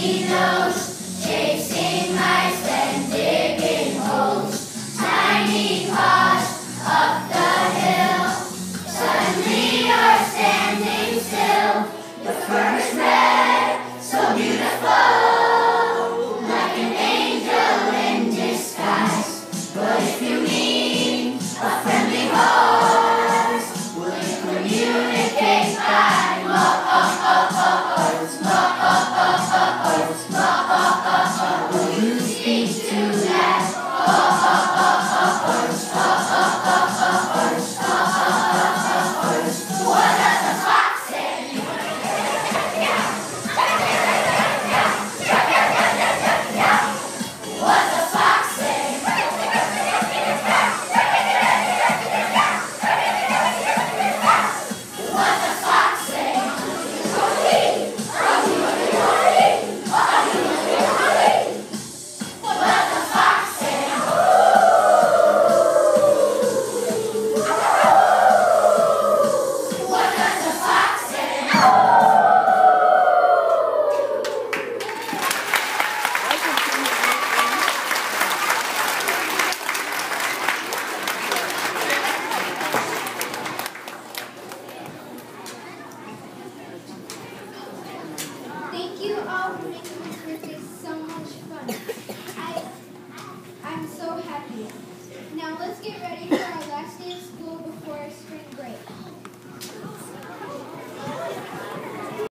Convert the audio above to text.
Jesus. Thank happy. Now let's get ready for our last day of school before spring